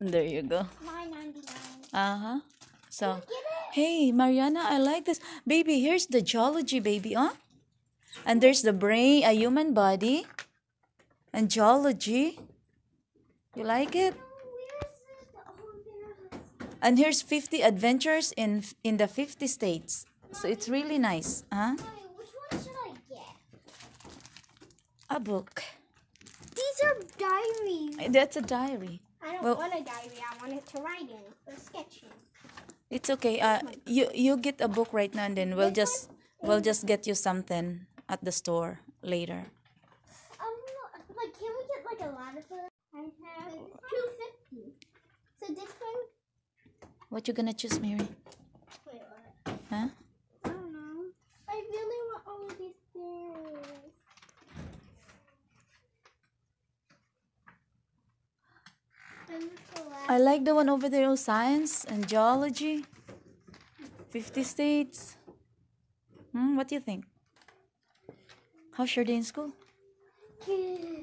There you go. Nine ninety nine. Uh huh. So, hey, Mariana, I like this. Baby, here's the geology, baby, huh? And there's the brain, a human body, and geology. You like it? Where is this? Oh. And here's 50 adventures in in the 50 states. So it's really nice, huh? Which one should I get? A book. These are diaries. That's a diary. I don't Well- want a diary. I want it to write in or sketch in. It's okay. Uh, you you get a book right now, and then we'll just we'll just get you something at the store later. Um, like, can we get like a lot of them? I have two fifty. So this one. What you gonna choose, Mary? Wait, what? Huh? I don't know. I really want all of these things. And this the last I like the one over there, oh, science and geology. 50 states. Hmm, what do you think? How's your day in school? Good.